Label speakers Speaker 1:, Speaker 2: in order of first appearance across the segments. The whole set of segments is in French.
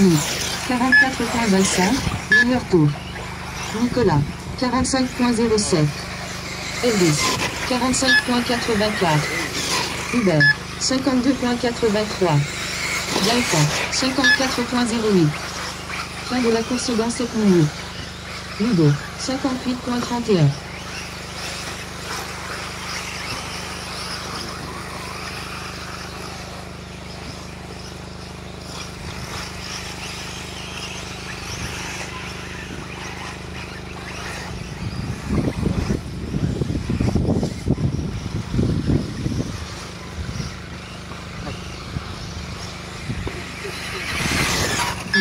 Speaker 1: Nick, 44.25, meilleur tour. Nicolas, 45.07. Elvis, 45.84. Hubert, 52.83. Gaëtan, 54.08. Fin de la course dans cette minute. Ludo, 58.31.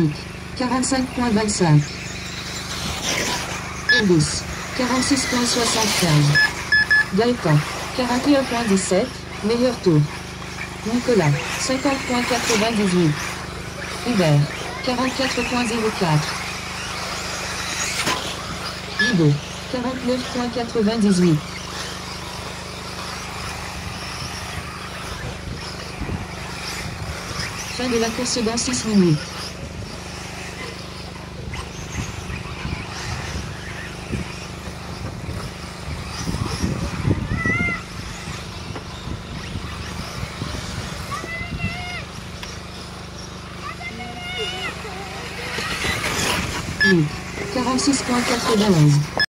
Speaker 1: Nick, 45.25. Elvis, 46.75. Gaëtan, 41.17, meilleur tour. Nicolas, 50.98. Hubert, 44.04. Ludo, 49.98. Fin de la course dans 6 minutes. 46.91.